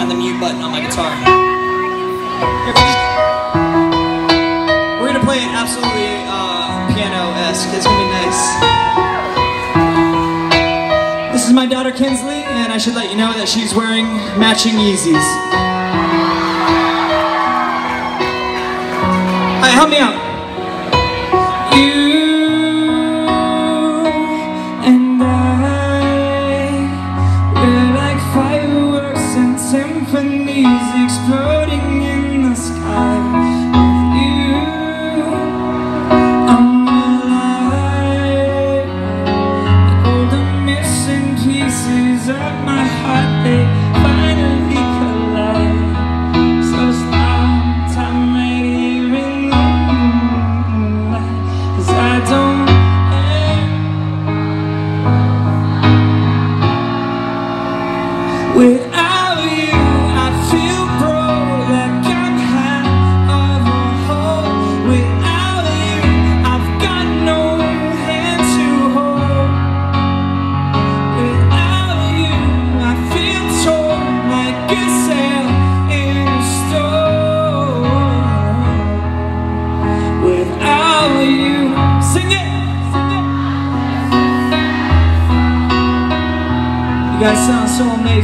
find the mute button on my guitar. We're gonna play it absolutely uh, piano-esque. It's gonna be nice. This is my daughter Kinsley, and I should let you know that she's wearing matching Yeezys. Alright, help me out. Exploding in the sky. With you, I'm alive. All the missing pieces of my heart, You guys sound so amazing.